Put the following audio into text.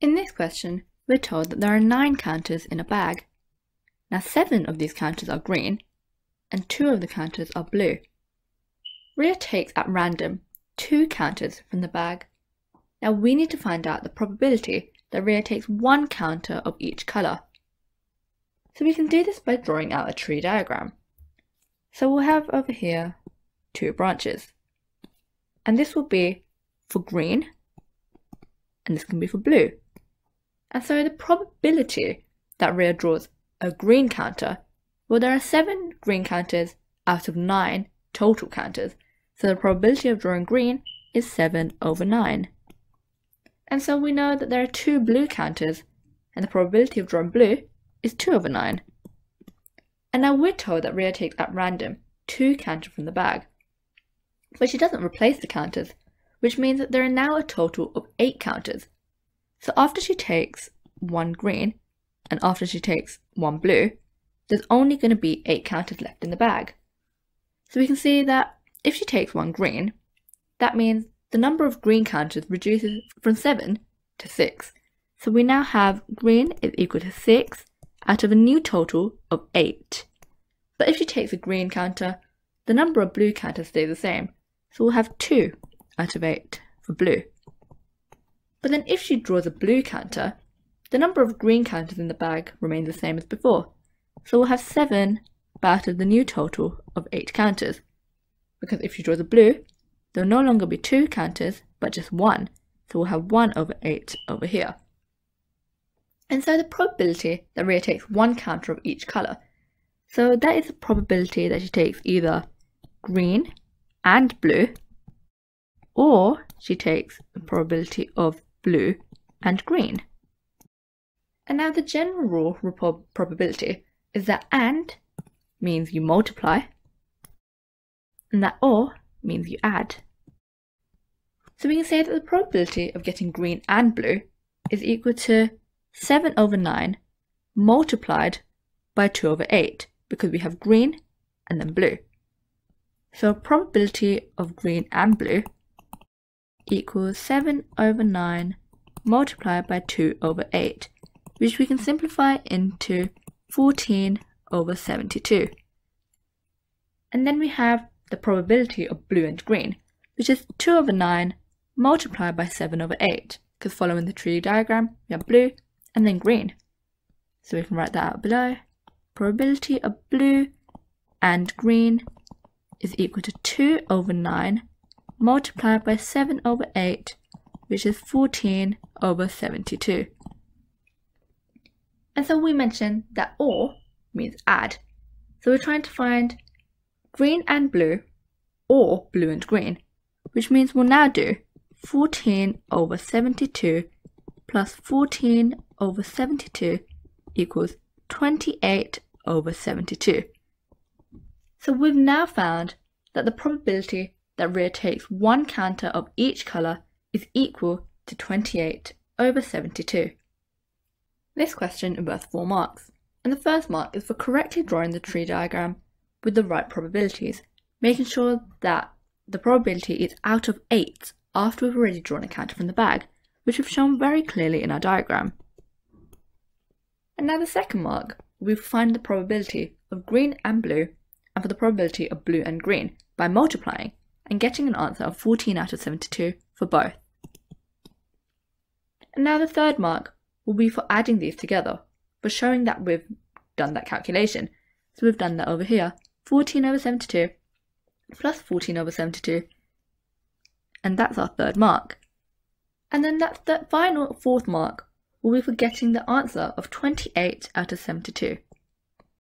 In this question, we're told that there are 9 counters in a bag. Now 7 of these counters are green, and 2 of the counters are blue. Ria takes at random 2 counters from the bag. Now we need to find out the probability that Ria takes one counter of each colour. So we can do this by drawing out a tree diagram. So we'll have over here two branches. And this will be for green, and this can be for blue. And so the probability that Ria draws a green counter, well there are 7 green counters out of 9 total counters, so the probability of drawing green is 7 over 9. And so we know that there are two blue counters, and the probability of drawing blue is 2 over 9. And now we're told that Ria takes at random two counters from the bag. But she doesn't replace the counters, which means that there are now a total of 8 counters. So after she takes one green, and after she takes one blue, there's only going to be 8 counters left in the bag. So we can see that if she takes one green, that means the number of green counters reduces from 7 to 6. So we now have green is equal to 6 out of a new total of 8. But if she takes a green counter, the number of blue counters stays the same. So we'll have 2 out of 8 for blue. But then if she draws a blue counter, the number of green counters in the bag remains the same as before. So we'll have 7 out of the new total of 8 counters. Because if she draws a blue, there will no longer be 2 counters, but just 1. So we'll have 1 over 8 over here. And so the probability that Ria takes one counter of each colour. So that is the probability that she takes either green and blue, or she takes the probability of blue and green. And now the general rule for probability is that AND means you multiply, and that OR means you add. So we can say that the probability of getting green and blue is equal to 7 over 9 multiplied by 2 over 8 because we have green and then blue. So probability of green and blue equals 7 over 9 multiplied by 2 over 8, which we can simplify into 14 over 72. And then we have the probability of blue and green, which is 2 over 9 multiplied by 7 over 8, because following the tree diagram, we have blue and then green. So we can write that out below. Probability of blue and green is equal to 2 over 9 multiplied by 7 over 8, which is 14 over 72. And so we mentioned that OR means add. So we're trying to find green and blue or blue and green, which means we'll now do 14 over 72 plus 14 over 72 equals 28 over 72. So we've now found that the probability that Ria takes one counter of each colour is equal to 28 over 72. This question is worth 4 marks, and the first mark is for correctly drawing the tree diagram with the right probabilities, making sure that the probability is out of 8 after we've already drawn a counter from the bag, which we've shown very clearly in our diagram. And now the second mark we be the probability of green and blue and for the probability of blue and green by multiplying and getting an answer of 14 out of 72 for both. And now the third mark will be for adding these together, for showing that we've done that calculation. So we've done that over here, 14 over 72 plus 14 over 72, and that's our third mark. And then that, that final fourth mark will be for getting the answer of 28 out of 72.